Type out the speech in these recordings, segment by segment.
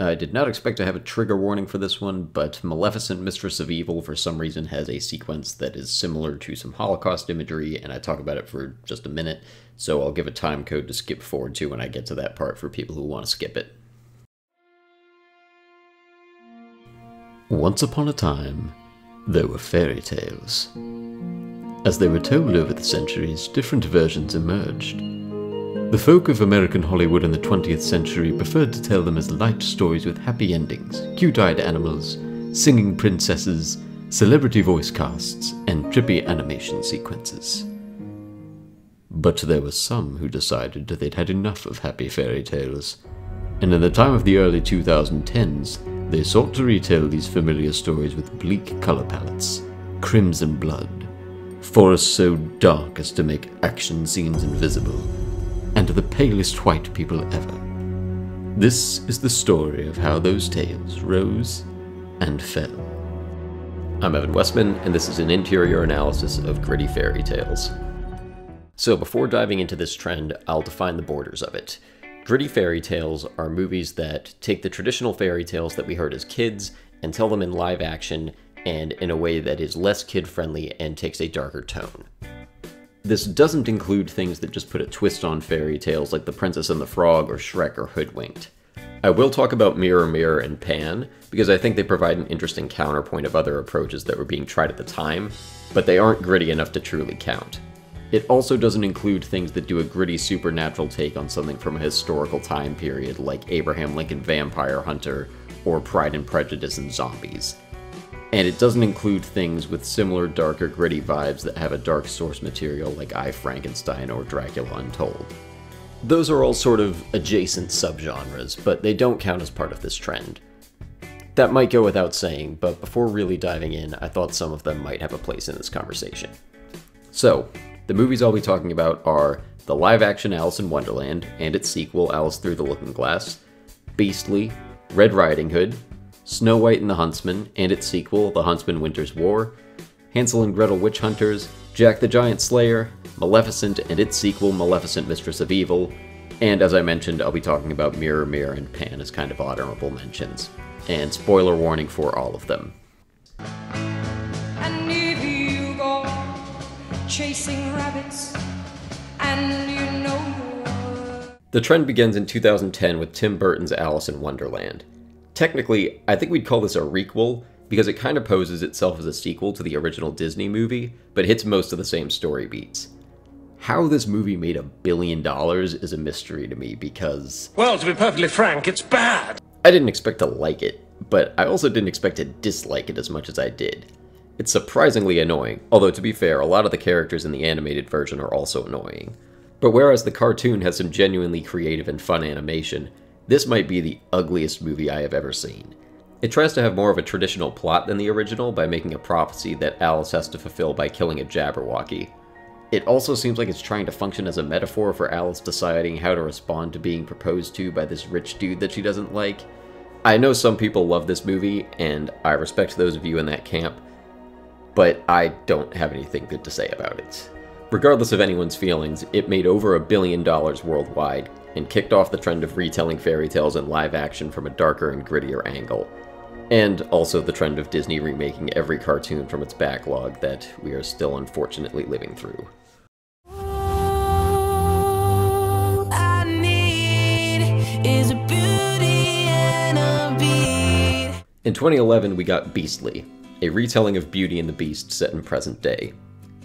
I did not expect to have a trigger warning for this one, but Maleficent, Mistress of Evil, for some reason has a sequence that is similar to some Holocaust imagery, and I talk about it for just a minute, so I'll give a time code to skip forward to when I get to that part for people who want to skip it. Once upon a time, there were fairy tales. As they were told over the centuries, different versions emerged. The folk of American Hollywood in the 20th century preferred to tell them as light stories with happy endings, cute eyed animals, singing princesses, celebrity voice casts, and trippy animation sequences. But there were some who decided they'd had enough of happy fairy tales, and in the time of the early 2010s, they sought to retell these familiar stories with bleak color palettes, crimson blood, forests so dark as to make action scenes invisible, and the palest white people ever. This is the story of how those tales rose and fell. I'm Evan Wessman, and this is an interior analysis of gritty fairy tales. So, before diving into this trend, I'll define the borders of it. Gritty fairy tales are movies that take the traditional fairy tales that we heard as kids and tell them in live action and in a way that is less kid friendly and takes a darker tone. This doesn't include things that just put a twist on fairy tales like The Princess and the Frog or Shrek or Hoodwinked. I will talk about Mirror Mirror and Pan, because I think they provide an interesting counterpoint of other approaches that were being tried at the time, but they aren't gritty enough to truly count. It also doesn't include things that do a gritty supernatural take on something from a historical time period like Abraham Lincoln Vampire Hunter or Pride and Prejudice and Zombies and it doesn't include things with similar darker gritty vibes that have a dark source material like I Frankenstein or Dracula Untold. Those are all sort of adjacent subgenres, but they don't count as part of this trend. That might go without saying, but before really diving in, I thought some of them might have a place in this conversation. So, the movies I'll be talking about are the live action Alice in Wonderland and its sequel Alice Through the Looking Glass, Beastly, Red Riding Hood, Snow White and the Huntsman and its sequel, The Huntsman Winter's War, Hansel and Gretel Witch Hunters, Jack the Giant Slayer, Maleficent and its sequel, Maleficent Mistress of Evil, and as I mentioned, I'll be talking about Mirror Mirror and Pan as kind of honorable mentions. And spoiler warning for all of them. chasing rabbits and you know The trend begins in 2010 with Tim Burton's Alice in Wonderland. Technically, I think we'd call this a requel because it kind of poses itself as a sequel to the original Disney movie, but hits most of the same story beats. How this movie made a billion dollars is a mystery to me because. Well, to be perfectly frank, it's bad! I didn't expect to like it, but I also didn't expect to dislike it as much as I did. It's surprisingly annoying, although to be fair, a lot of the characters in the animated version are also annoying. But whereas the cartoon has some genuinely creative and fun animation, this might be the ugliest movie I have ever seen. It tries to have more of a traditional plot than the original by making a prophecy that Alice has to fulfill by killing a Jabberwocky. It also seems like it's trying to function as a metaphor for Alice deciding how to respond to being proposed to by this rich dude that she doesn't like. I know some people love this movie, and I respect those of you in that camp, but I don't have anything good to say about it. Regardless of anyone's feelings, it made over a billion dollars worldwide, and kicked off the trend of retelling fairy tales in live action from a darker and grittier angle. And also the trend of Disney remaking every cartoon from its backlog that we are still unfortunately living through. In 2011, we got Beastly, a retelling of Beauty and the Beast set in present day.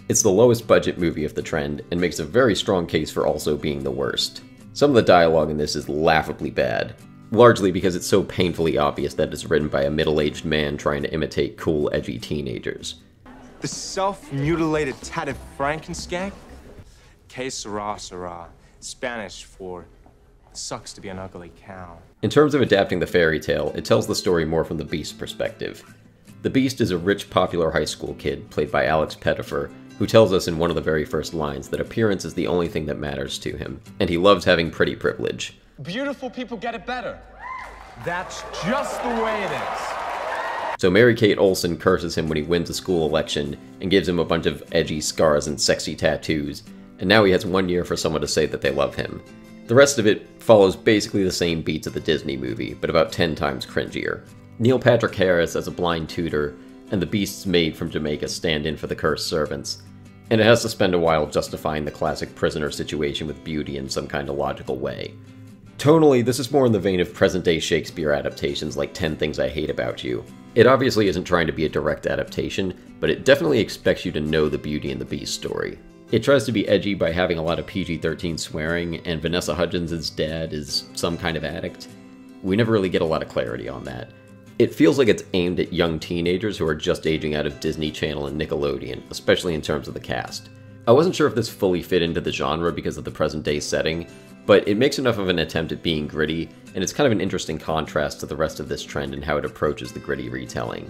It's the lowest budget movie of the trend, and makes a very strong case for also being the worst. Some of the dialogue in this is laughably bad, largely because it's so painfully obvious that it's written by a middle-aged man trying to imitate cool, edgy teenagers. The self-mutilated tatted Frankenskank? Que sera sera, Spanish for sucks to be an ugly cow. In terms of adapting the fairy tale, it tells the story more from the Beast's perspective. The Beast is a rich, popular high school kid, played by Alex Pettyfer, who tells us in one of the very first lines that appearance is the only thing that matters to him, and he loves having pretty privilege. Beautiful people get it better. That's just the way it is. So Mary Kate Olsen curses him when he wins a school election and gives him a bunch of edgy scars and sexy tattoos, and now he has one year for someone to say that they love him. The rest of it follows basically the same beats of the Disney movie, but about 10 times cringier. Neil Patrick Harris as a blind tutor, and the beasts maid from Jamaica stand in for the cursed servants, and it has to spend a while justifying the classic prisoner situation with beauty in some kind of logical way. Tonally, this is more in the vein of present day Shakespeare adaptations like 10 Things I Hate About You. It obviously isn't trying to be a direct adaptation, but it definitely expects you to know the Beauty and the Beast story. It tries to be edgy by having a lot of PG 13 swearing, and Vanessa Hudgens' dad is some kind of addict. We never really get a lot of clarity on that. It feels like it's aimed at young teenagers who are just aging out of Disney Channel and Nickelodeon, especially in terms of the cast. I wasn't sure if this fully fit into the genre because of the present day setting, but it makes enough of an attempt at being gritty, and it's kind of an interesting contrast to the rest of this trend and how it approaches the gritty retelling.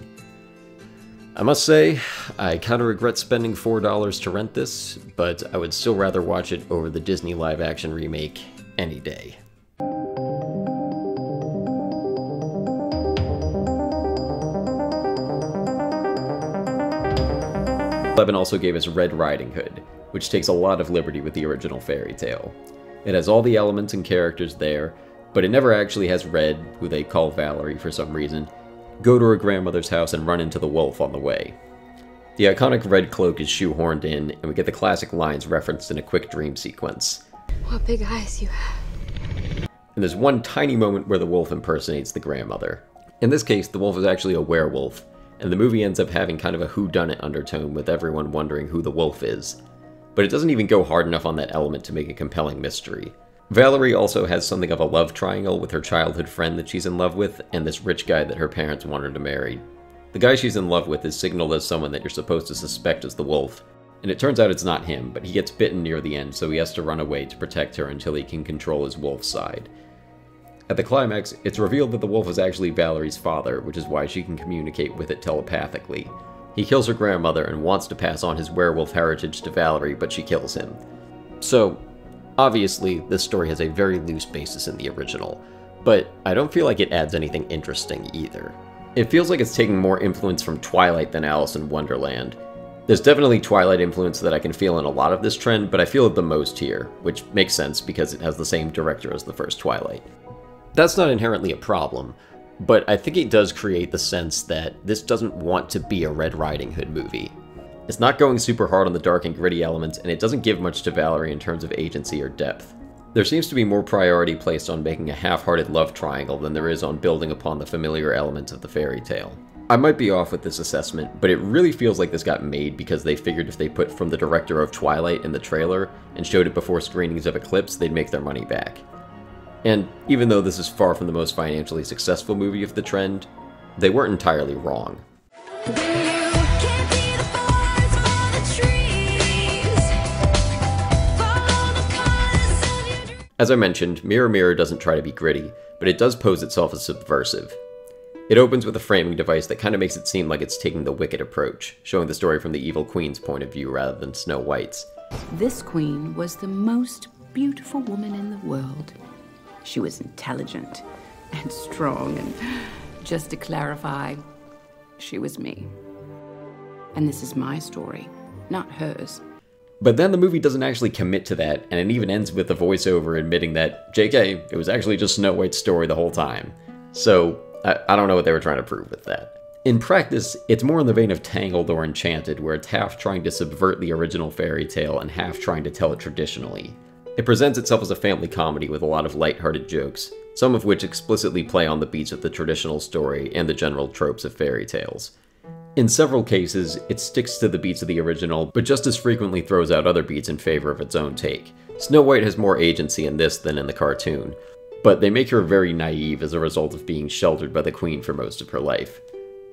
I must say, I kind of regret spending $4 to rent this, but I would still rather watch it over the Disney live action remake any day. Levin also gave us Red Riding Hood, which takes a lot of liberty with the original fairy tale. It has all the elements and characters there, but it never actually has Red, who they call Valerie for some reason, go to her grandmother's house and run into the wolf on the way. The iconic red cloak is shoehorned in, and we get the classic lines referenced in a quick dream sequence. What big eyes you have. And there's one tiny moment where the wolf impersonates the grandmother. In this case, the wolf is actually a werewolf, and the movie ends up having kind of a whodunit undertone with everyone wondering who the wolf is. But it doesn't even go hard enough on that element to make a compelling mystery. Valerie also has something of a love triangle with her childhood friend that she's in love with, and this rich guy that her parents want her to marry. The guy she's in love with is signaled as someone that you're supposed to suspect as the wolf, and it turns out it's not him, but he gets bitten near the end, so he has to run away to protect her until he can control his wolf side. At the climax, it's revealed that the wolf is actually Valerie's father, which is why she can communicate with it telepathically. He kills her grandmother and wants to pass on his werewolf heritage to Valerie, but she kills him. So, obviously, this story has a very loose basis in the original, but I don't feel like it adds anything interesting either. It feels like it's taking more influence from Twilight than Alice in Wonderland. There's definitely Twilight influence that I can feel in a lot of this trend, but I feel it the most here, which makes sense because it has the same director as the first Twilight. That's not inherently a problem, but I think it does create the sense that this doesn't want to be a Red Riding Hood movie. It's not going super hard on the dark and gritty elements, and it doesn't give much to Valerie in terms of agency or depth. There seems to be more priority placed on making a half-hearted love triangle than there is on building upon the familiar elements of the fairy tale. I might be off with this assessment, but it really feels like this got made because they figured if they put from the director of Twilight in the trailer and showed it before screenings of Eclipse, they'd make their money back. And even though this is far from the most financially successful movie of the trend, they weren't entirely wrong. As I mentioned, Mirror Mirror doesn't try to be gritty, but it does pose itself as subversive. It opens with a framing device that kind of makes it seem like it's taking the wicked approach, showing the story from the evil queen's point of view rather than Snow White's. This queen was the most beautiful woman in the world. She was intelligent and strong, and just to clarify, she was me. And this is my story, not hers. But then the movie doesn't actually commit to that, and it even ends with the voiceover admitting that, JK, it was actually just Snow White's story the whole time. So, I, I don't know what they were trying to prove with that. In practice, it's more in the vein of Tangled or Enchanted, where it's half trying to subvert the original fairy tale and half trying to tell it traditionally. It presents itself as a family comedy with a lot of light-hearted jokes, some of which explicitly play on the beats of the traditional story and the general tropes of fairy tales. In several cases, it sticks to the beats of the original, but just as frequently throws out other beats in favor of its own take. Snow White has more agency in this than in the cartoon, but they make her very naive as a result of being sheltered by the queen for most of her life.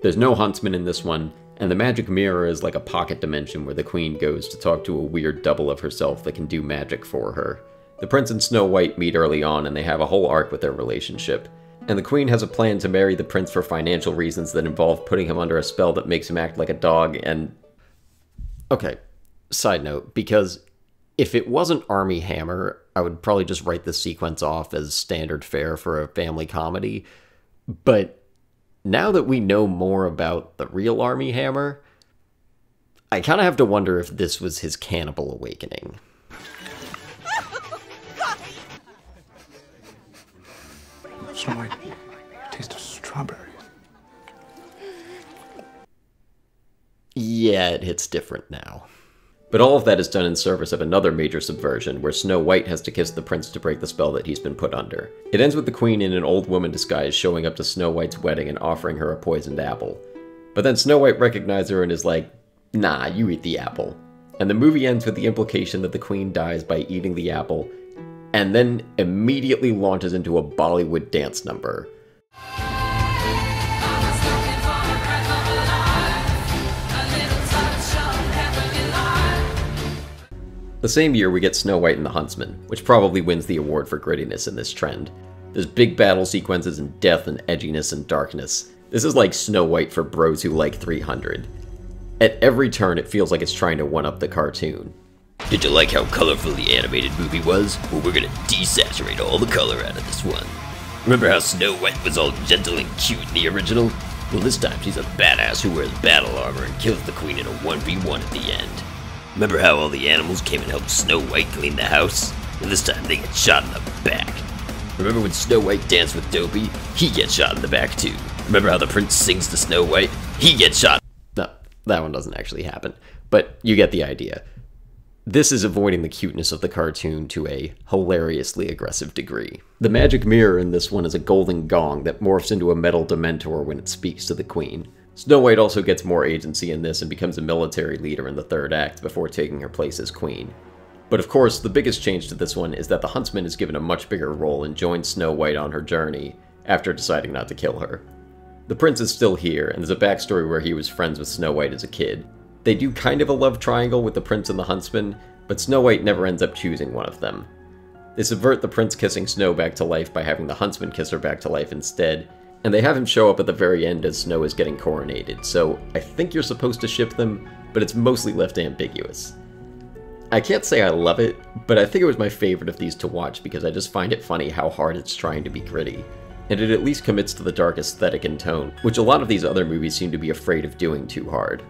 There's no huntsman in this one, and the magic mirror is like a pocket dimension where the queen goes to talk to a weird double of herself that can do magic for her. The prince and Snow White meet early on and they have a whole arc with their relationship. And the queen has a plan to marry the prince for financial reasons that involve putting him under a spell that makes him act like a dog and... Okay, side note, because if it wasn't Armie Hammer, I would probably just write this sequence off as standard fare for a family comedy. But now that we know more about the real Armie Hammer, I kind of have to wonder if this was his cannibal awakening. So taste of strawberries. Yeah, it hits different now. But all of that is done in service of another major subversion, where Snow White has to kiss the prince to break the spell that he's been put under. It ends with the queen in an old woman disguise showing up to Snow White's wedding and offering her a poisoned apple. But then Snow White recognizes her and is like, nah, you eat the apple. And the movie ends with the implication that the queen dies by eating the apple, and then immediately launches into a Bollywood dance number. The same year, we get Snow White and the Huntsman, which probably wins the award for grittiness in this trend. There's big battle sequences and death and edginess and darkness. This is like Snow White for bros who like 300. At every turn, it feels like it's trying to one up the cartoon. Did you like how colorful the animated movie was? Well, we're gonna desaturate all the color out of this one. Remember how Snow White was all gentle and cute in the original? Well, this time she's a badass who wears battle armor and kills the queen in a 1v1 at the end. Remember how all the animals came and helped Snow White clean the house? Well, this time they get shot in the back. Remember when Snow White danced with Dopey? He gets shot in the back too. Remember how the prince sings to Snow White? He gets shot. No, that one doesn't actually happen, but you get the idea. This is avoiding the cuteness of the cartoon to a hilariously aggressive degree. The magic mirror in this one is a golden gong that morphs into a metal dementor when it speaks to the queen. Snow White also gets more agency in this and becomes a military leader in the third act before taking her place as queen. But of course, the biggest change to this one is that the huntsman is given a much bigger role and joins Snow White on her journey after deciding not to kill her. The prince is still here, and there's a backstory where he was friends with Snow White as a kid. They do kind of a love triangle with the prince and the huntsman, but Snow White never ends up choosing one of them. They subvert the prince kissing Snow back to life by having the huntsman kiss her back to life instead, and they have him show up at the very end as Snow is getting coronated, so I think you're supposed to ship them, but it's mostly left ambiguous. I can't say I love it, but I think it was my favorite of these to watch because I just find it funny how hard it's trying to be gritty. And it at least commits to the dark aesthetic and tone, which a lot of these other movies seem to be afraid of doing too hard.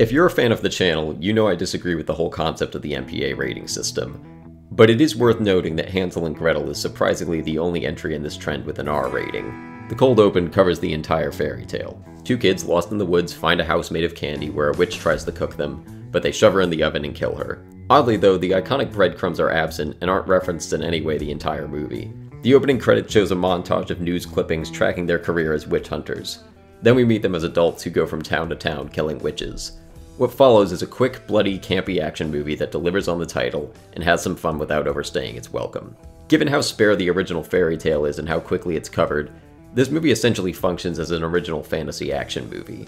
If you're a fan of the channel, you know I disagree with the whole concept of the MPA rating system. But it is worth noting that Hansel and Gretel is surprisingly the only entry in this trend with an R rating. The cold open covers the entire fairy tale. Two kids lost in the woods find a house made of candy where a witch tries to cook them, but they shove her in the oven and kill her. Oddly though, the iconic breadcrumbs are absent and aren't referenced in any way the entire movie. The opening credit shows a montage of news clippings tracking their career as witch hunters. Then we meet them as adults who go from town to town killing witches. What follows is a quick, bloody, campy action movie that delivers on the title and has some fun without overstaying its welcome. Given how spare the original fairy tale is and how quickly it's covered, this movie essentially functions as an original fantasy action movie.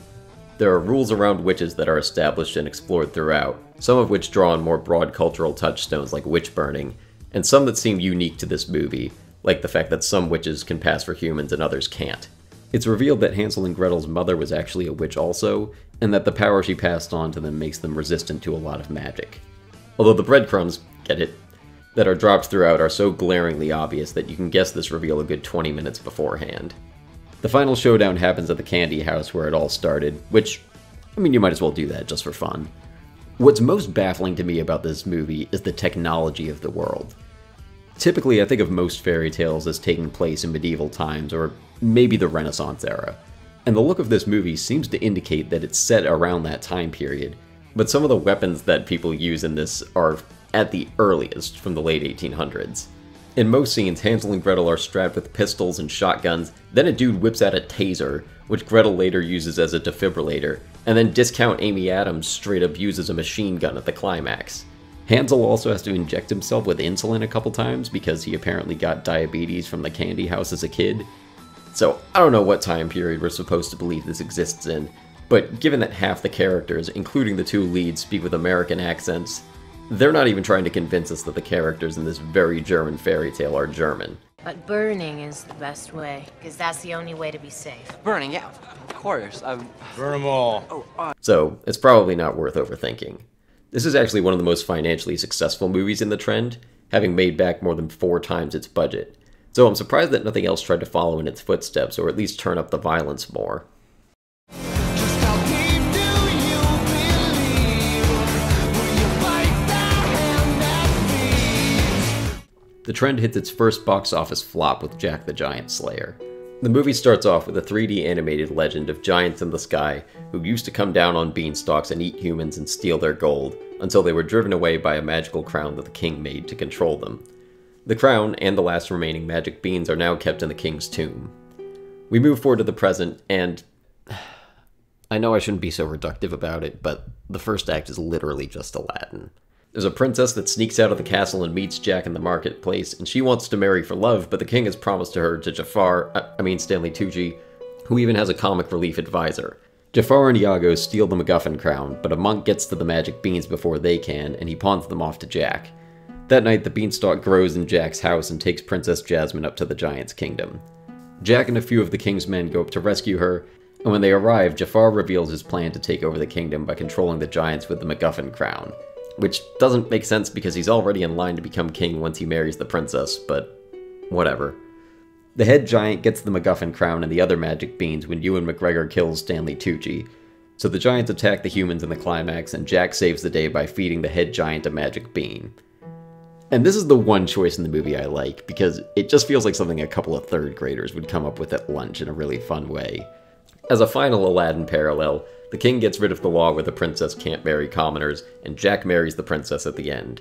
There are rules around witches that are established and explored throughout, some of which draw on more broad cultural touchstones like witch burning, and some that seem unique to this movie, like the fact that some witches can pass for humans and others can't. It's revealed that Hansel and Gretel's mother was actually a witch also, and that the power she passed on to them makes them resistant to a lot of magic. Although the breadcrumbs, get it, that are dropped throughout are so glaringly obvious that you can guess this reveal a good 20 minutes beforehand. The final showdown happens at the candy house where it all started, which, I mean, you might as well do that just for fun. What's most baffling to me about this movie is the technology of the world. Typically, I think of most fairy tales as taking place in medieval times or maybe the Renaissance era and the look of this movie seems to indicate that it's set around that time period. But some of the weapons that people use in this are at the earliest, from the late 1800s. In most scenes, Hansel and Gretel are strapped with pistols and shotguns, then a dude whips out a taser, which Gretel later uses as a defibrillator, and then discount Amy Adams straight up uses a machine gun at the climax. Hansel also has to inject himself with insulin a couple times because he apparently got diabetes from the candy house as a kid, so I don't know what time period we're supposed to believe this exists in, but given that half the characters, including the two leads, speak with American accents, they're not even trying to convince us that the characters in this very German fairy tale are German. But burning is the best way, because that's the only way to be safe. Burning, yeah, of course. Um, Burn them all. So it's probably not worth overthinking. This is actually one of the most financially successful movies in the trend, having made back more than four times its budget. So I'm surprised that nothing else tried to follow in its footsteps, or at least turn up the violence more. The trend hits its first box office flop with Jack the Giant Slayer. The movie starts off with a 3D animated legend of giants in the sky who used to come down on beanstalks and eat humans and steal their gold, until they were driven away by a magical crown that the king made to control them. The crown and the last remaining magic beans are now kept in the king's tomb. We move forward to the present, and I know I shouldn't be so reductive about it, but the first act is literally just Aladdin. There's a princess that sneaks out of the castle and meets Jack in the marketplace, and she wants to marry for love, but the king has promised to her to Jafar, uh, I mean Stanley Tucci, who even has a comic relief advisor. Jafar and Iago steal the MacGuffin crown, but a monk gets to the magic beans before they can, and he pawns them off to Jack. That night, the beanstalk grows in Jack's house and takes Princess Jasmine up to the giant's kingdom. Jack and a few of the king's men go up to rescue her, and when they arrive, Jafar reveals his plan to take over the kingdom by controlling the giants with the MacGuffin crown. Which doesn't make sense because he's already in line to become king once he marries the princess, but whatever. The head giant gets the MacGuffin crown and the other magic beans when Ewan McGregor kills Stanley Tucci. So the giants attack the humans in the climax, and Jack saves the day by feeding the head giant a magic bean. And this is the one choice in the movie I like, because it just feels like something a couple of third graders would come up with at lunch in a really fun way. As a final Aladdin parallel, the king gets rid of the law where the princess can't marry commoners, and Jack marries the princess at the end.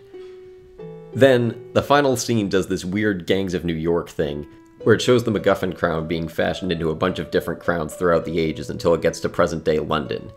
Then, the final scene does this weird Gangs of New York thing, where it shows the MacGuffin crown being fashioned into a bunch of different crowns throughout the ages until it gets to present day London.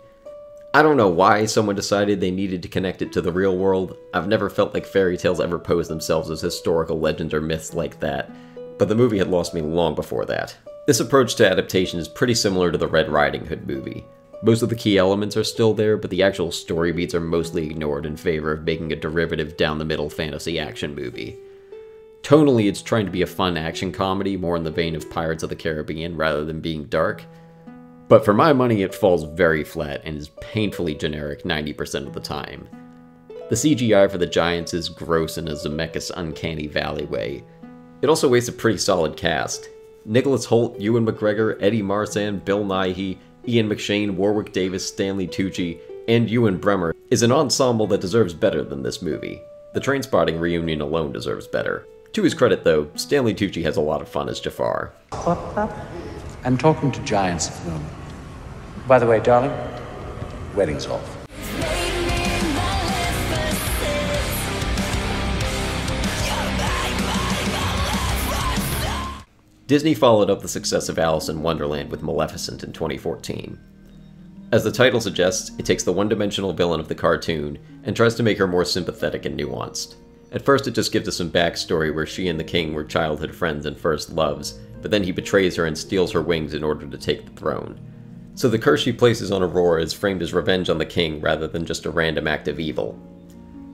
I don't know why someone decided they needed to connect it to the real world. I've never felt like fairy tales ever pose themselves as historical legends or myths like that, but the movie had lost me long before that. This approach to adaptation is pretty similar to the Red Riding Hood movie. Most of the key elements are still there, but the actual story beats are mostly ignored in favor of making a derivative down the middle fantasy action movie. Tonally, it's trying to be a fun action comedy, more in the vein of Pirates of the Caribbean rather than being dark. But for my money, it falls very flat and is painfully generic 90% of the time. The CGI for the Giants is gross in a Zemeckis uncanny valley way. It also wastes a pretty solid cast. Nicholas Hoult, Ewan McGregor, Eddie Marsan, Bill Nighy, Ian McShane, Warwick Davis, Stanley Tucci, and Ewen Bremner is an ensemble that deserves better than this movie. The Trainspotting reunion alone deserves better. To his credit, though, Stanley Tucci has a lot of fun as Jafar. I'm talking to giants at the moment. By the way, darling, wedding's off. Disney followed up the success of Alice in Wonderland with Maleficent in 2014. As the title suggests, it takes the one dimensional villain of the cartoon and tries to make her more sympathetic and nuanced. At first, it just gives us some backstory where she and the king were childhood friends and first loves, but then he betrays her and steals her wings in order to take the throne. So the curse she places on Aurora is framed as revenge on the king rather than just a random act of evil.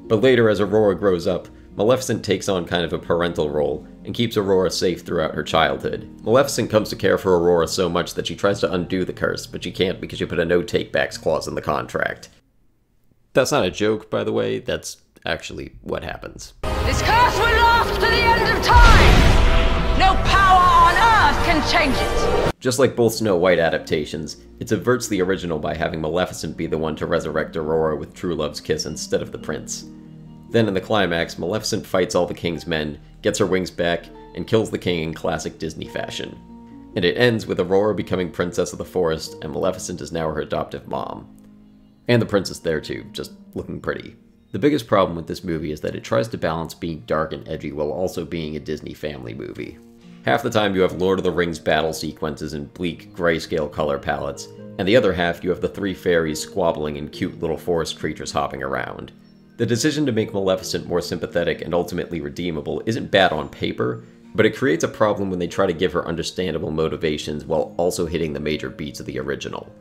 But later, as Aurora grows up, Maleficent takes on kind of a parental role and keeps Aurora safe throughout her childhood. Maleficent comes to care for Aurora so much that she tries to undo the curse, but she can't because she put a no takebacks clause in the contract. That's not a joke, by the way, that's actually what happens. This curse will last to the end of time! No power can change it! Just like both Snow White adaptations, it subverts the original by having Maleficent be the one to resurrect Aurora with true love's kiss instead of the prince. Then in the climax, Maleficent fights all the king's men, gets her wings back, and kills the king in classic Disney fashion. And it ends with Aurora becoming Princess of the Forest, and Maleficent is now her adoptive mom. And the princess there too, just looking pretty. The biggest problem with this movie is that it tries to balance being dark and edgy while also being a Disney family movie. Half the time you have Lord of the Rings battle sequences in bleak, grayscale color palettes, and the other half you have the three fairies squabbling and cute little forest creatures hopping around. The decision to make Maleficent more sympathetic and ultimately redeemable isn't bad on paper, but it creates a problem when they try to give her understandable motivations while also hitting the major beats of the original.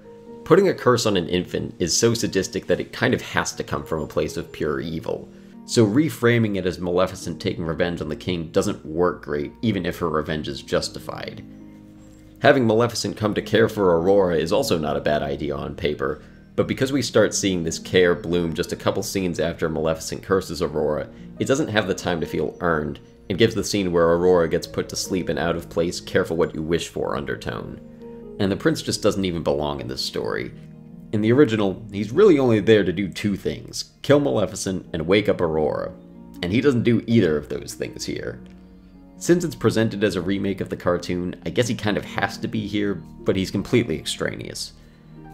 Putting a curse on an infant is so sadistic that it kind of has to come from a place of pure evil. So reframing it as Maleficent taking revenge on the king doesn't work great, even if her revenge is justified. Having Maleficent come to care for Aurora is also not a bad idea on paper, but because we start seeing this care bloom just a couple scenes after Maleficent curses Aurora, it doesn't have the time to feel earned, and gives the scene where Aurora gets put to sleep in out of place, careful what you wish for undertone. And the prince just doesn't even belong in this story. In the original, he's really only there to do two things kill Maleficent and wake up Aurora. And he doesn't do either of those things here. Since it's presented as a remake of the cartoon, I guess he kind of has to be here, but he's completely extraneous.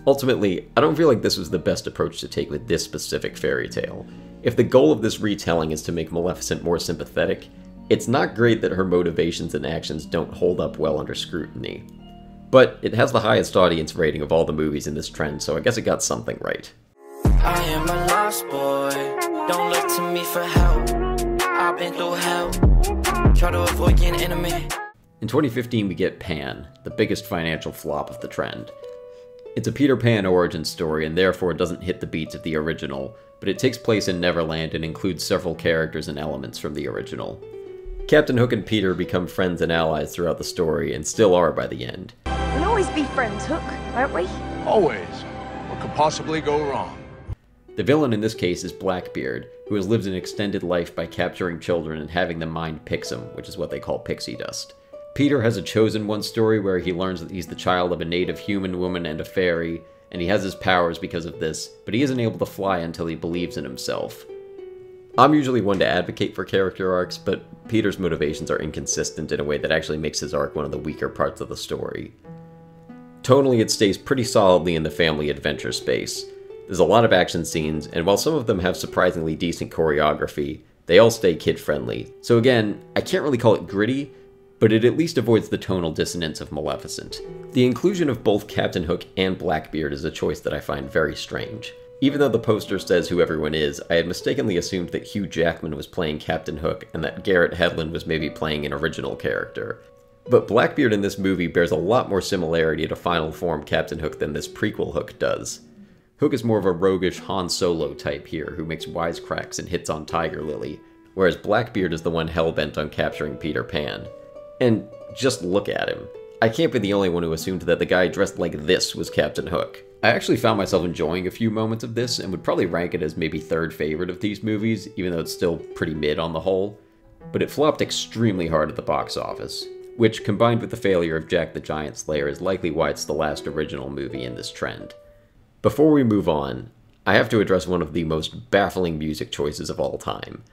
Ultimately, I don't feel like this was the best approach to take with this specific fairy tale. If the goal of this retelling is to make Maleficent more sympathetic, it's not great that her motivations and actions don't hold up well under scrutiny. But it has the highest audience rating of all the movies in this trend, so I guess it got something right. I am a lost boy, don't look to me for help. I've been through hell, try to avoid getting enemy. In 2015, we get Pan, the biggest financial flop of the trend. It's a Peter Pan origin story and therefore doesn't hit the beats of the original, but it takes place in Neverland and includes several characters and elements from the original. Captain Hook and Peter become friends and allies throughout the story, and still are by the end. We'll always be friends, Hook, won't we? Always. What could possibly go wrong? The villain in this case is Blackbeard, who has lived an extended life by capturing children and having them mind Pixum, which is what they call pixie dust. Peter has a chosen one story where he learns that he's the child of a native human woman and a fairy, and he has his powers because of this, but he isn't able to fly until he believes in himself. I'm usually one to advocate for character arcs, but Peter's motivations are inconsistent in a way that actually makes his arc one of the weaker parts of the story. Tonally, it stays pretty solidly in the family adventure space. There's a lot of action scenes, and while some of them have surprisingly decent choreography, they all stay kid friendly. So again, I can't really call it gritty, but it at least avoids the tonal dissonance of Maleficent. The inclusion of both Captain Hook and Blackbeard is a choice that I find very strange. Even though the poster says who everyone is, I had mistakenly assumed that Hugh Jackman was playing Captain Hook and that Garrett Hedlund was maybe playing an original character. But Blackbeard in this movie bears a lot more similarity to Final Form Captain Hook than this prequel Hook does. Hook is more of a roguish Han Solo type here who makes wisecracks and hits on Tiger Lily, whereas Blackbeard is the one hell-bent on capturing Peter Pan. And just look at him. I can't be the only one who assumed that the guy dressed like this was Captain Hook. I actually found myself enjoying a few moments of this and would probably rank it as maybe third favorite of these movies, even though it's still pretty mid on the whole. But it flopped extremely hard at the box office, which combined with the failure of Jack the Giant Slayer is likely why it's the last original movie in this trend. Before we move on, I have to address one of the most baffling music choices of all time.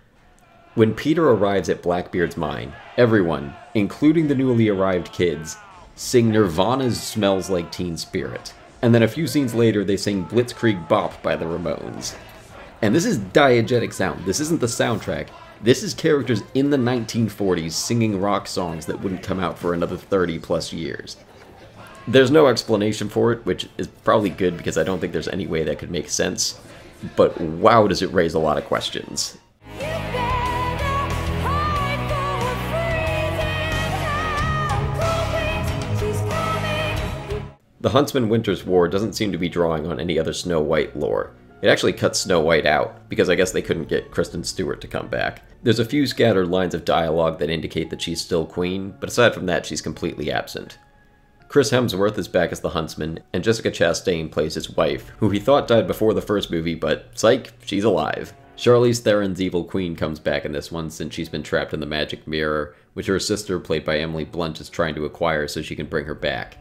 When Peter arrives at Blackbeard's mine, everyone, including the newly arrived kids, sing Nirvana's Smells Like Teen Spirit. And then a few scenes later, they sing Blitzkrieg Bop by the Ramones. And this is diegetic sound. This isn't the soundtrack. This is characters in the 1940s singing rock songs that wouldn't come out for another 30 plus years. There's no explanation for it, which is probably good because I don't think there's any way that could make sense. But wow, does it raise a lot of questions. The Huntsman Winter's War doesn't seem to be drawing on any other Snow White lore. It actually cuts Snow White out, because I guess they couldn't get Kristen Stewart to come back. There's a few scattered lines of dialogue that indicate that she's still queen, but aside from that, she's completely absent. Chris Hemsworth is back as the Huntsman, and Jessica Chastain plays his wife, who he thought died before the first movie, but psych, she's alive. Charlize Theron's evil queen comes back in this one since she's been trapped in the magic mirror, which her sister, played by Emily Blunt, is trying to acquire so she can bring her back.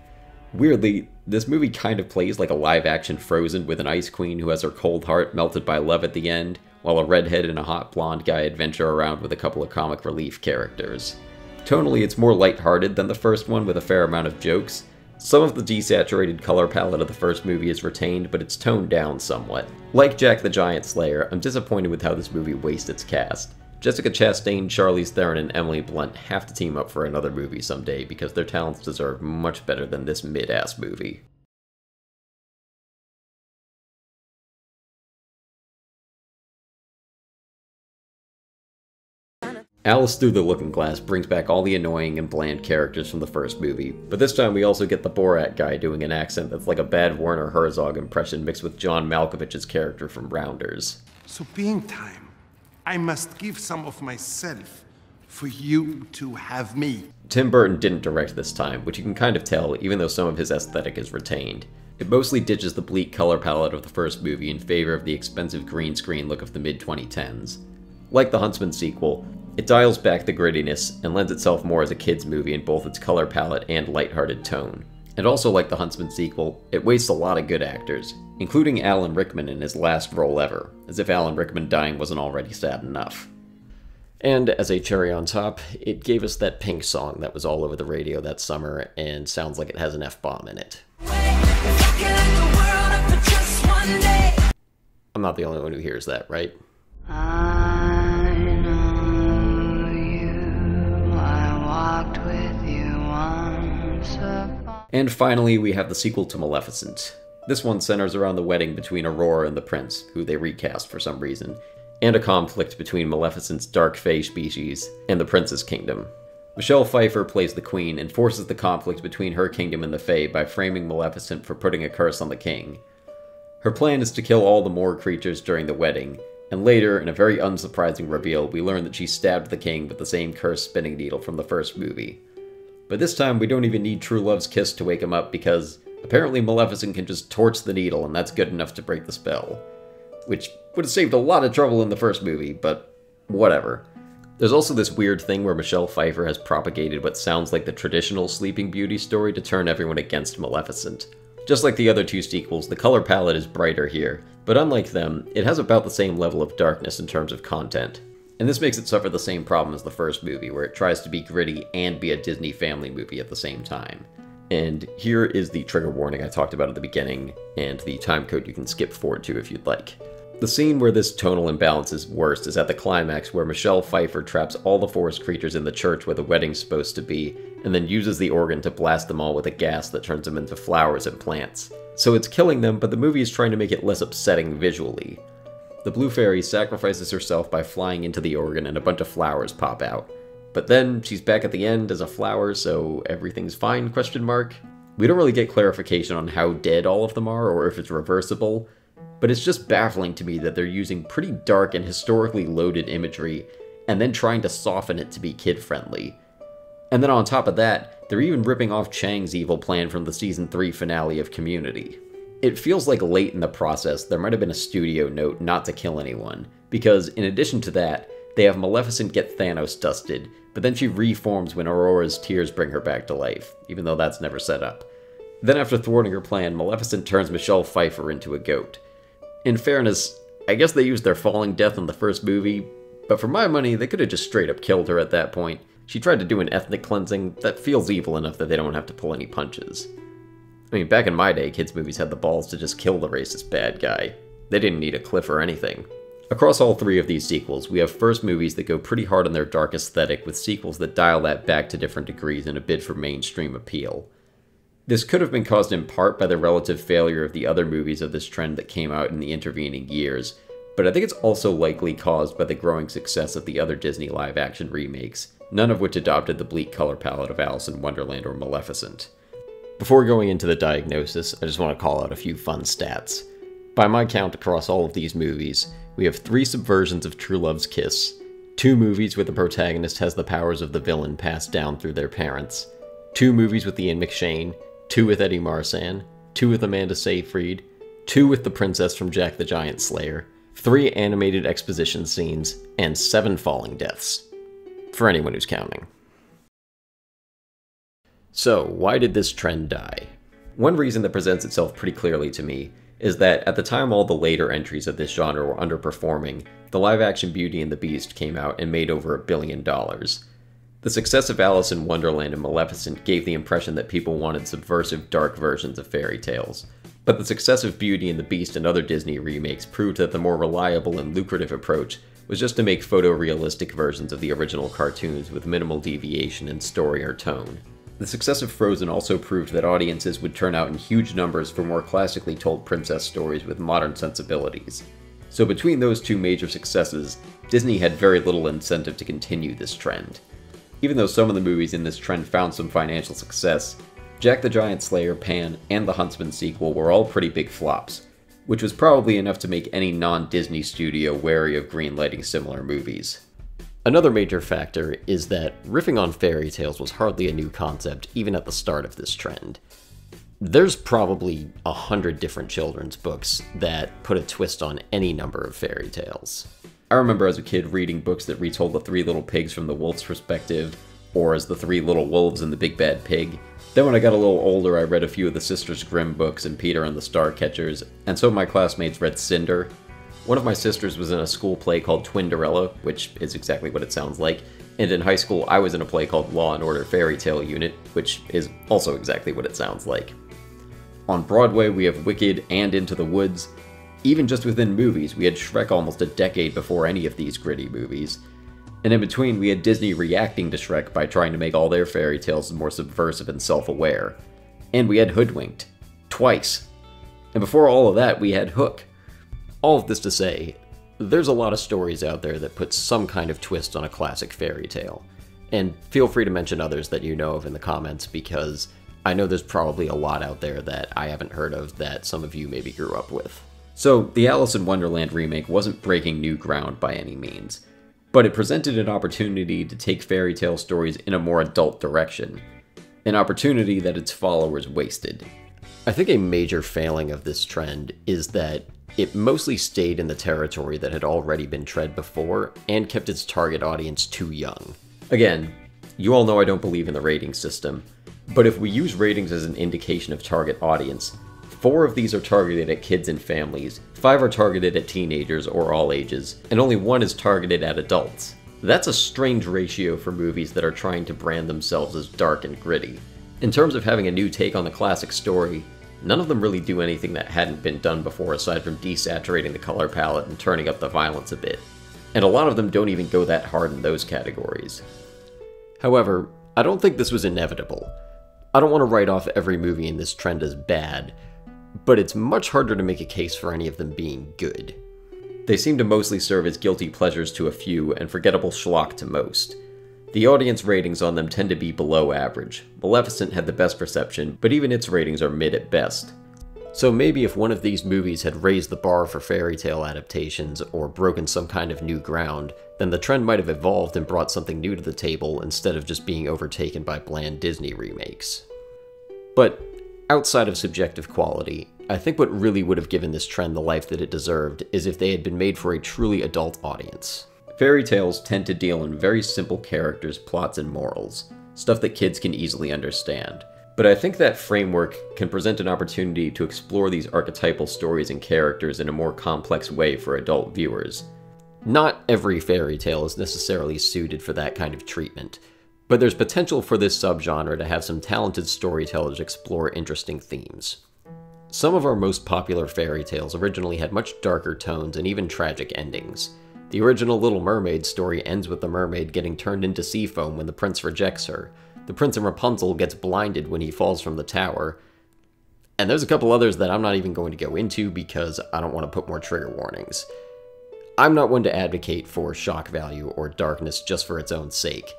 Weirdly, this movie kind of plays like a live action Frozen with an ice queen who has her cold heart melted by love at the end, while a redhead and a hot blonde guy adventure around with a couple of comic relief characters. Tonally, it's more lighthearted than the first one with a fair amount of jokes. Some of the desaturated color palette of the first movie is retained, but it's toned down somewhat. Like Jack the Giant Slayer, I'm disappointed with how this movie wastes its cast. Jessica Chastain, Charlize Theron, and Emily Blunt have to team up for another movie someday because their talents deserve much better than this mid-ass movie. Alice Through the Looking Glass brings back all the annoying and bland characters from the first movie, but this time we also get the Borat guy doing an accent that's like a bad Werner Herzog impression mixed with John Malkovich's character from Rounders. So being time, I must give some of myself for you to have me. Tim Burton didn't direct this time, which you can kind of tell even though some of his aesthetic is retained. It mostly ditches the bleak color palette of the first movie in favor of the expensive green screen look of the mid-2010s. Like the Huntsman sequel, it dials back the grittiness and lends itself more as a kid's movie in both its color palette and lighthearted tone. And also like the Huntsman sequel, it wastes a lot of good actors, including Alan Rickman in his last role ever, as if Alan Rickman dying wasn't already sad enough. And as a cherry on top, it gave us that pink song that was all over the radio that summer and sounds like it has an F bomb in it. I'm not the only one who hears that, right? Ah. And finally, we have the sequel to Maleficent. This one centers around the wedding between Aurora and the prince, who they recast for some reason, and a conflict between Maleficent's dark fae species and the prince's kingdom. Michelle Pfeiffer plays the queen and forces the conflict between her kingdom and the Fae by framing Maleficent for putting a curse on the king. Her plan is to kill all the Moor creatures during the wedding, and later, in a very unsurprising reveal, we learn that she stabbed the king with the same cursed spinning needle from the first movie. But this time, we don't even need True Love's kiss to wake him up because apparently Maleficent can just torch the needle and that's good enough to break the spell. Which would have saved a lot of trouble in the first movie, but whatever. There's also this weird thing where Michelle Pfeiffer has propagated what sounds like the traditional Sleeping Beauty story to turn everyone against Maleficent. Just like the other two sequels, the color palette is brighter here, but unlike them, it has about the same level of darkness in terms of content. And this makes it suffer the same problem as the first movie, where it tries to be gritty and be a Disney family movie at the same time. And here is the trigger warning I talked about at the beginning, and the timecode you can skip forward to if you'd like. The scene where this tonal imbalance is worst is at the climax where Michelle Pfeiffer traps all the forest creatures in the church where the wedding's supposed to be, and then uses the organ to blast them all with a gas that turns them into flowers and plants. So it's killing them, but the movie is trying to make it less upsetting visually. The Blue Fairy sacrifices herself by flying into the organ and a bunch of flowers pop out. But then she's back at the end as a flower, so everything's fine, question mark. We don't really get clarification on how dead all of them are or if it's reversible, but it's just baffling to me that they're using pretty dark and historically loaded imagery and then trying to soften it to be kid friendly. And then on top of that, they're even ripping off Chang's evil plan from the season 3 finale of Community. It feels like late in the process there might have been a studio note not to kill anyone, because in addition to that, they have Maleficent get Thanos dusted, but then she reforms when Aurora's tears bring her back to life, even though that's never set up. Then after thwarting her plan, Maleficent turns Michelle Pfeiffer into a goat, in fairness, I guess they used their falling death in the first movie, but for my money, they could have just straight up killed her at that point. She tried to do an ethnic cleansing that feels evil enough that they don't have to pull any punches. I mean, back in my day, kids' movies had the balls to just kill the racist bad guy. They didn't need a cliff or anything. Across all three of these sequels, we have first movies that go pretty hard on their dark aesthetic, with sequels that dial that back to different degrees in a bid for mainstream appeal. This could have been caused in part by the relative failure of the other movies of this trend that came out in the intervening years, but I think it's also likely caused by the growing success of the other Disney live action remakes, none of which adopted the bleak color palette of Alice in Wonderland or Maleficent. Before going into the diagnosis, I just want to call out a few fun stats. By my count across all of these movies, we have three subversions of True Love's Kiss, two movies where the protagonist has the powers of the villain passed down through their parents, two movies with Ian McShane, two with Eddie Marsan, two with Amanda Seyfried, two with the princess from Jack the Giant Slayer, three animated exposition scenes, and seven falling deaths. For anyone who's counting. So, why did this trend die? One reason that presents itself pretty clearly to me is that at the time all the later entries of this genre were underperforming, the live action Beauty and the Beast came out and made over a billion dollars. The success of Alice in Wonderland and Maleficent gave the impression that people wanted subversive, dark versions of fairy tales. But the success of Beauty and the Beast and other Disney remakes proved that the more reliable and lucrative approach was just to make photorealistic versions of the original cartoons with minimal deviation in story or tone. The success of Frozen also proved that audiences would turn out in huge numbers for more classically told princess stories with modern sensibilities. So between those two major successes, Disney had very little incentive to continue this trend. Even though some of the movies in this trend found some financial success, Jack the Giant Slayer, Pan, and the Huntsman sequel were all pretty big flops, which was probably enough to make any non Disney studio wary of greenlighting similar movies. Another major factor is that riffing on fairy tales was hardly a new concept even at the start of this trend. There's probably a hundred different children's books that put a twist on any number of fairy tales. I remember as a kid reading books that retold the Three Little Pigs from the wolf's perspective, or as the Three Little Wolves and the Big Bad Pig. Then when I got a little older, I read a few of the Sisters Grimm books and Peter and the Starcatchers, and so my classmates read Cinder. One of my sisters was in a school play called Twinderella, which is exactly what it sounds like, and in high school I was in a play called Law and Order Fairy Tale Unit, which is also exactly what it sounds like. On Broadway, we have Wicked and Into the Woods. Even just within movies, we had Shrek almost a decade before any of these gritty movies. And in between, we had Disney reacting to Shrek by trying to make all their fairy tales more subversive and self aware. And we had Hoodwinked. Twice. And before all of that, we had Hook. All of this to say, there's a lot of stories out there that put some kind of twist on a classic fairy tale. And feel free to mention others that you know of in the comments because I know there's probably a lot out there that I haven't heard of that some of you maybe grew up with. So, the Alice in Wonderland remake wasn't breaking new ground by any means but it presented an opportunity to take fairy tale stories in a more adult direction, an opportunity that its followers wasted. I think a major failing of this trend is that it mostly stayed in the territory that had already been tread before and kept its target audience too young. Again, you all know I don't believe in the rating system, but if we use ratings as an indication of target audience, Four of these are targeted at kids and families, five are targeted at teenagers or all ages, and only one is targeted at adults. That's a strange ratio for movies that are trying to brand themselves as dark and gritty. In terms of having a new take on the classic story, none of them really do anything that hadn't been done before aside from desaturating the color palette and turning up the violence a bit. And a lot of them don't even go that hard in those categories. However, I don't think this was inevitable. I don't want to write off every movie in this trend as bad, but it's much harder to make a case for any of them being good. They seem to mostly serve as guilty pleasures to a few and forgettable schlock to most. The audience ratings on them tend to be below average. Maleficent had the best reception, but even its ratings are mid at best. So maybe if one of these movies had raised the bar for fairy tale adaptations or broken some kind of new ground, then the trend might have evolved and brought something new to the table instead of just being overtaken by bland Disney remakes. But outside of subjective quality, I think what really would have given this trend the life that it deserved is if they had been made for a truly adult audience. Fairy tales tend to deal in very simple characters, plots, and morals, stuff that kids can easily understand. But I think that framework can present an opportunity to explore these archetypal stories and characters in a more complex way for adult viewers. Not every fairy tale is necessarily suited for that kind of treatment, but there's potential for this subgenre to have some talented storytellers explore interesting themes. Some of our most popular fairy tales originally had much darker tones and even tragic endings. The original Little Mermaid story ends with the mermaid getting turned into sea foam when the prince rejects her. The prince in Rapunzel gets blinded when he falls from the tower. And there's a couple others that I'm not even going to go into because I don't want to put more trigger warnings. I'm not one to advocate for shock value or darkness just for its own sake.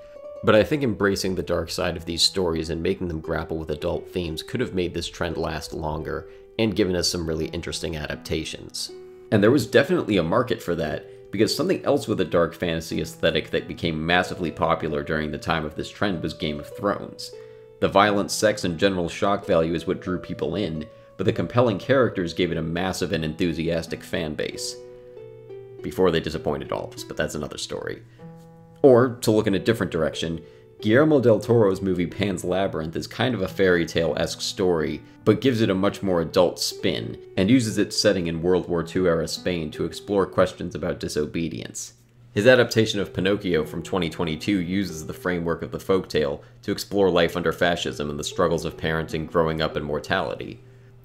But I think embracing the dark side of these stories and making them grapple with adult themes could have made this trend last longer and given us some really interesting adaptations. And there was definitely a market for that, because something else with a dark fantasy aesthetic that became massively popular during the time of this trend was Game of Thrones. The violent sex and general shock value is what drew people in, but the compelling characters gave it a massive and enthusiastic fan base. Before they disappointed all of us, but that's another story. Or, to look in a different direction, Guillermo del Toro's movie Pan's Labyrinth is kind of a fairy tale esque story, but gives it a much more adult spin, and uses its setting in World War II era Spain to explore questions about disobedience. His adaptation of Pinocchio from 2022 uses the framework of the folktale to explore life under fascism and the struggles of parenting, growing up, and mortality.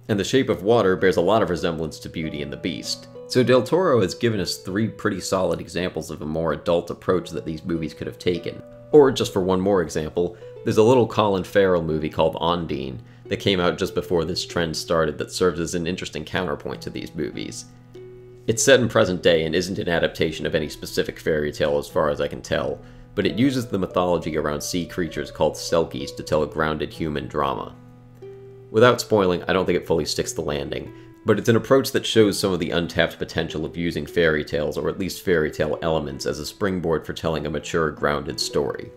And The Shape of Water bears a lot of resemblance to Beauty and the Beast. So Del Toro has given us three pretty solid examples of a more adult approach that these movies could have taken. Or, just for one more example, there's a little Colin Farrell movie called Ondine that came out just before this trend started that serves as an interesting counterpoint to these movies. It's set in present day and isn't an adaptation of any specific fairy tale as far as I can tell, but it uses the mythology around sea creatures called Selkies to tell a grounded human drama. Without spoiling, I don't think it fully sticks the landing, but it's an approach that shows some of the untapped potential of using fairy tales, or at least fairy tale elements, as a springboard for telling a mature, grounded story.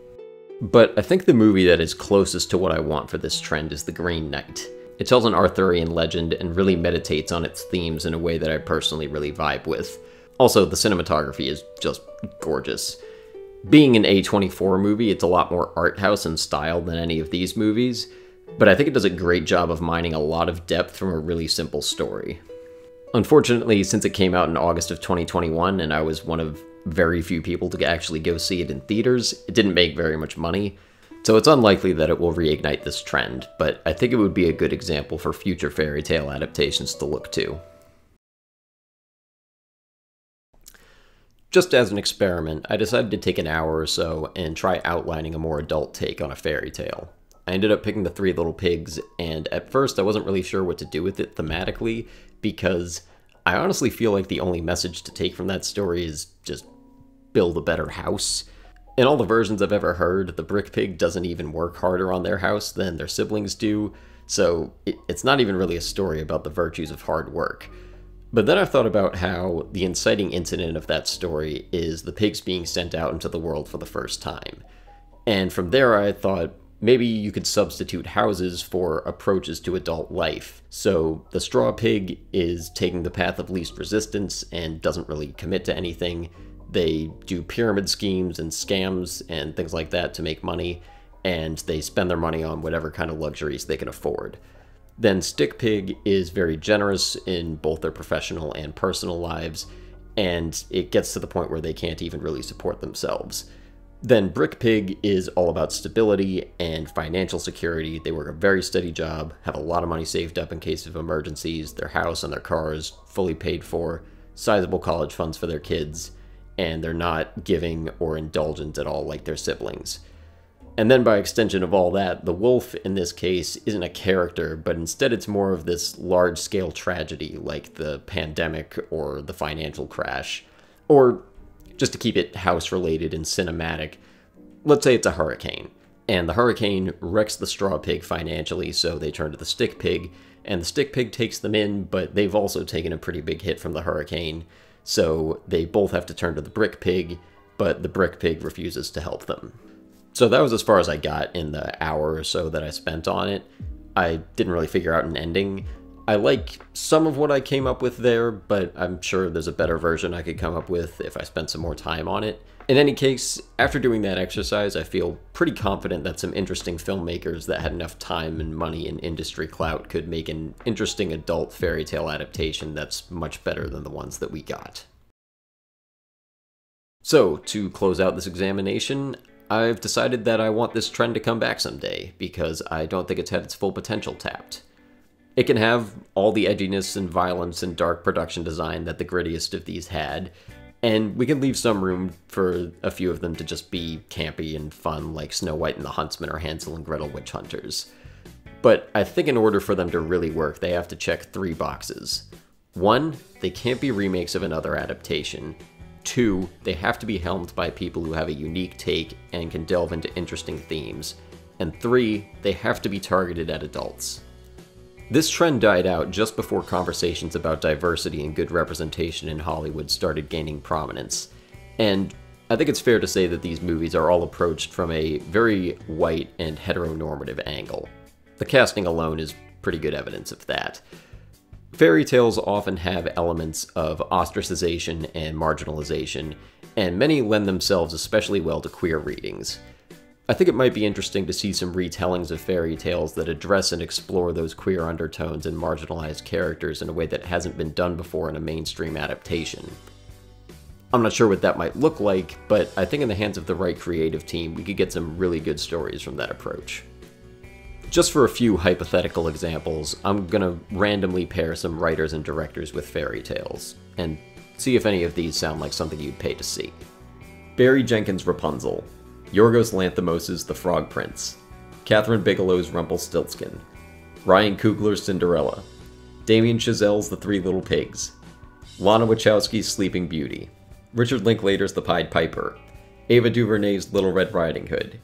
But I think the movie that is closest to what I want for this trend is The Green Knight. It tells an Arthurian legend and really meditates on its themes in a way that I personally really vibe with. Also, the cinematography is just gorgeous. Being an A24 movie, it's a lot more art house in style than any of these movies, but I think it does a great job of mining a lot of depth from a really simple story. Unfortunately, since it came out in August of 2021 and I was one of very few people to actually go see it in theaters, it didn't make very much money. So it's unlikely that it will reignite this trend, but I think it would be a good example for future fairy tale adaptations to look to. Just as an experiment, I decided to take an hour or so and try outlining a more adult take on a fairy tale. I ended up picking the Three Little Pigs, and at first I wasn't really sure what to do with it thematically, because I honestly feel like the only message to take from that story is just build a better house. In all the versions I've ever heard, the Brick Pig doesn't even work harder on their house than their siblings do, so it, it's not even really a story about the virtues of hard work. But then I thought about how the inciting incident of that story is the pigs being sent out into the world for the first time. And from there, I thought maybe you could substitute houses for approaches to adult life. So the straw pig is taking the path of least resistance and doesn't really commit to anything. They do pyramid schemes and scams and things like that to make money, and they spend their money on whatever kind of luxuries they can afford. Then Stick Pig is very generous in both their professional and personal lives, and it gets to the point where they can't even really support themselves. Then Brick Pig is all about stability and financial security. They work a very steady job, have a lot of money saved up in case of emergencies, their house and their cars fully paid for, sizable college funds for their kids, and they're not giving or indulgent at all like their siblings. And then by extension of all that, the wolf in this case isn't a character, but instead it's more of this large scale tragedy like the pandemic or the financial crash. Or just to keep it house related and cinematic, let's say it's a hurricane. And the hurricane wrecks the straw pig financially, so they turn to the stick pig, and the stick pig takes them in, but they've also taken a pretty big hit from the hurricane, so they both have to turn to the brick pig, but the brick pig refuses to help them. So that was as far as I got in the hour or so that I spent on it. I didn't really figure out an ending. I like some of what I came up with there, but I'm sure there's a better version I could come up with if I spent some more time on it. In any case, after doing that exercise, I feel pretty confident that some interesting filmmakers that had enough time and money and industry clout could make an interesting adult fairy tale adaptation that's much better than the ones that we got. So, to close out this examination, I've decided that I want this trend to come back someday, because I don't think it's had its full potential tapped. It can have all the edginess and violence and dark production design that the grittiest of these had, and we can leave some room for a few of them to just be campy and fun like Snow White and the Huntsman or Hansel and Gretel Witch Hunters. But I think in order for them to really work, they have to check three boxes. One, they can't be remakes of another adaptation, Two, they have to be helmed by people who have a unique take and can delve into interesting themes. And three, they have to be targeted at adults. This trend died out just before conversations about diversity and good representation in Hollywood started gaining prominence. And I think it's fair to say that these movies are all approached from a very white and heteronormative angle. The casting alone is pretty good evidence of that. Fairy tales often have elements of ostracization and marginalization, and many lend themselves especially well to queer readings. I think it might be interesting to see some retellings of fairy tales that address and explore those queer undertones and marginalized characters in a way that hasn't been done before in a mainstream adaptation. I'm not sure what that might look like, but I think in the hands of the right creative team, we could get some really good stories from that approach. Just for a few hypothetical examples, I'm gonna randomly pair some writers and directors with fairy tales, and see if any of these sound like something you'd pay to see. Barry Jenkins' Rapunzel, Yorgos Lanthimos' The Frog Prince, Kathryn Bigelow's Rumpelstiltskin, Ryan Coogler's Cinderella, Damien Chazelle's The Three Little Pigs, Lana Wachowski's Sleeping Beauty, Richard Linklater's The Pied Piper, Ava DuVernay's Little Red Riding Hood,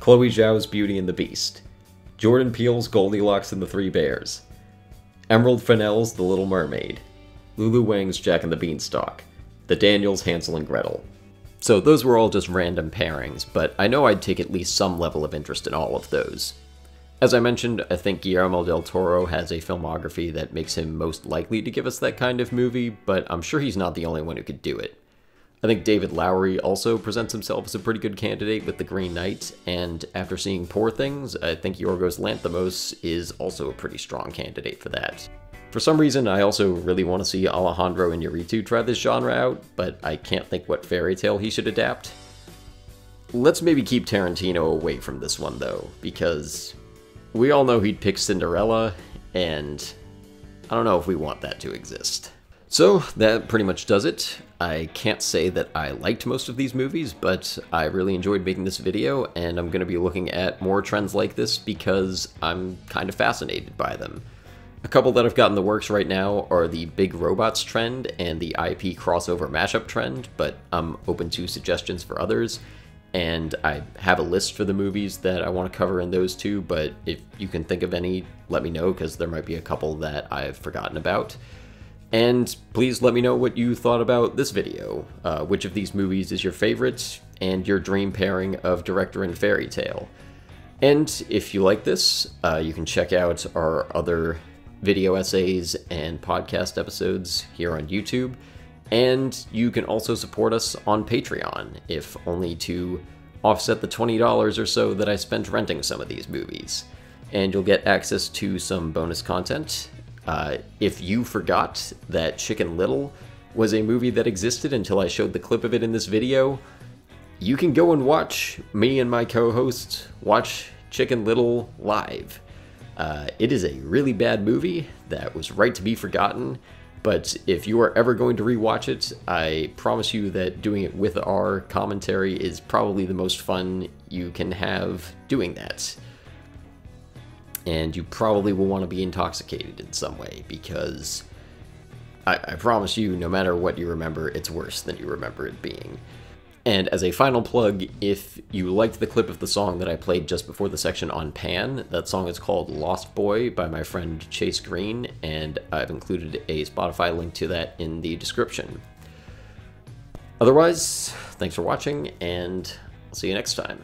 Chloe Zhao's Beauty and the Beast, Jordan Peele's Goldilocks and the Three Bears, Emerald Fennell's The Little Mermaid, Lulu Wang's Jack and the Beanstalk, the Daniels Hansel and Gretel. So those were all just random pairings, but I know I'd take at least some level of interest in all of those. As I mentioned, I think Guillermo del Toro has a filmography that makes him most likely to give us that kind of movie, but I'm sure he's not the only one who could do it. I think David Lowery also presents himself as a pretty good candidate with The Green Knight, and after seeing Poor Things, I think Yorgos Lanthimos is also a pretty strong candidate for that. For some reason, I also really want to see Alejandro Inarritu try this genre out, but I can't think what fairy tale he should adapt. Let's maybe keep Tarantino away from this one, though, because we all know he'd pick Cinderella, and I don't know if we want that to exist. So, that pretty much does it. I can't say that I liked most of these movies, but I really enjoyed making this video, and I'm going to be looking at more trends like this because I'm kind of fascinated by them. A couple that I've got in the works right now are the big robots trend and the IP crossover mashup trend, but I'm open to suggestions for others and I have a list for the movies that I want to cover in those two, but if you can think of any, let me know, because there might be a couple that I've forgotten about. And please let me know what you thought about this video. Uh, which of these movies is your favorite, and your dream pairing of director and fairy tale. And if you like this, uh, you can check out our other video essays and podcast episodes here on YouTube. And you can also support us on Patreon, if only to offset the $20 or so that I spent renting some of these movies. And you'll get access to some bonus content. Uh, if you forgot that Chicken Little was a movie that existed until I showed the clip of it in this video, you can go and watch me and my co-host watch Chicken Little live. Uh, it is a really bad movie that was right to be forgotten, but if you are ever going to rewatch it, I promise you that doing it with our commentary is probably the most fun you can have doing that. And you probably will want to be intoxicated in some way because I, I promise you, no matter what you remember, it's worse than you remember it being. And as a final plug, if you liked the clip of the song that I played just before the section on Pan, that song is called Lost Boy by my friend Chase Green, and I've included a Spotify link to that in the description. Otherwise, thanks for watching, and I'll see you next time.